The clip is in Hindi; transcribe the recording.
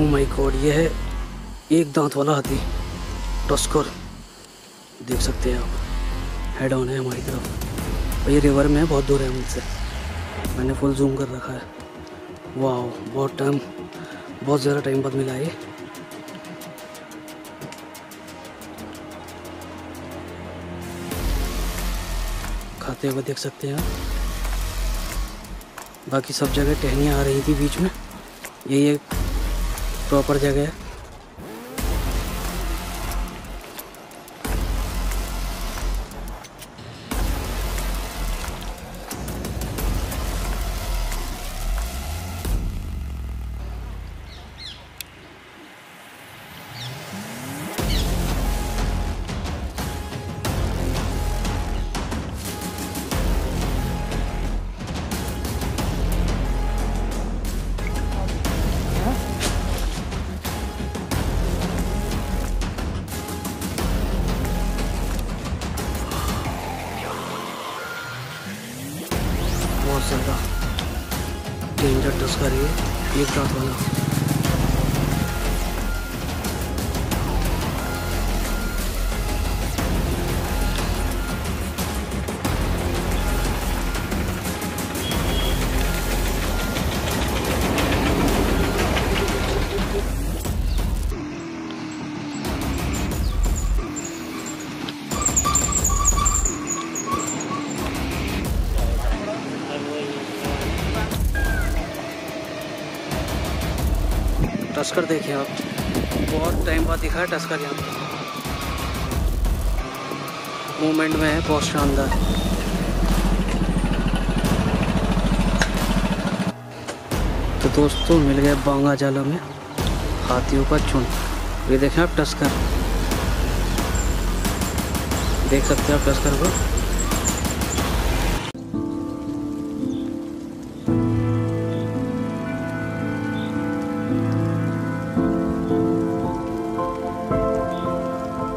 ओ माय गॉड ये है एक दांत वाला हाथी। टस्कर। देख सकते हैं आप। हेड ऑन है हमारी तरफ़। और ये रिवर में है, बहुत दूर है मुझसे। मैंने फुल जूम कर रखा है। वाह बहुत टाइम बहुत ज़्यादा टाइम बाद मिला ये। खाते हुए देख सकते हैं आप। बाकी सब जगह टहनियाँ आ रही थी बीच में। यही एक प्रॉपर जगह है। बहुत ज़्यादा। डेंजर टच करिए एक रात वाला। टस्कर देखिए आप। बहुत टाइम बाद दिखा है टस्कर यहाँ मूवमेंट में है, बहुत शानदार। तो दोस्तों, मिल गए बांगा जाला में। हाथियों का चुन। ये देखें आप टस्कर। देख सकते हैं आप टस्कर को।